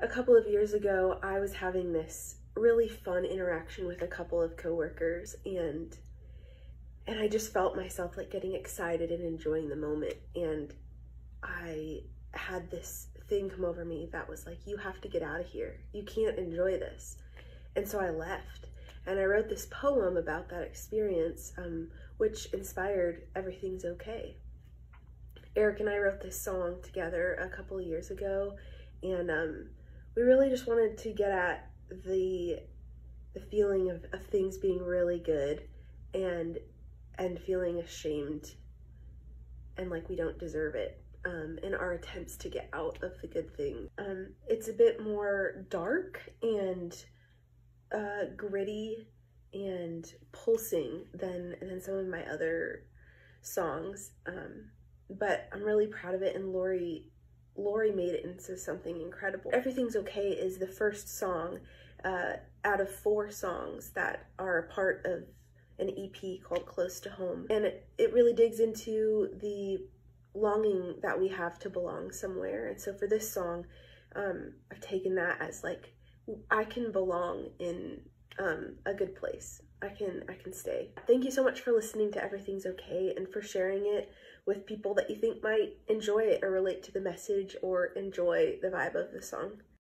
a couple of years ago, I was having this really fun interaction with a couple of coworkers and and I just felt myself like getting excited and enjoying the moment and I had this thing come over me that was like you have to get out of here. You can't enjoy this. And so I left and I wrote this poem about that experience um, which inspired Everything's Okay. Eric and I wrote this song together a couple of years ago and um, we really just wanted to get at the the feeling of, of things being really good and and feeling ashamed and like we don't deserve it um, in our attempts to get out of the good thing. Um, it's a bit more dark and uh, gritty and pulsing than than some of my other songs, um, but I'm really proud of it. And Lori Lori made it into something incredible. Everything's Okay is the first song uh, out of four songs that are a part of an EP called Close to Home. And it, it really digs into the longing that we have to belong somewhere. And so for this song, um, I've taken that as like, I can belong in um, a good place. I can I can stay. Thank you so much for listening to Everything's Okay and for sharing it with people that you think might enjoy it or relate to the message or enjoy the vibe of the song.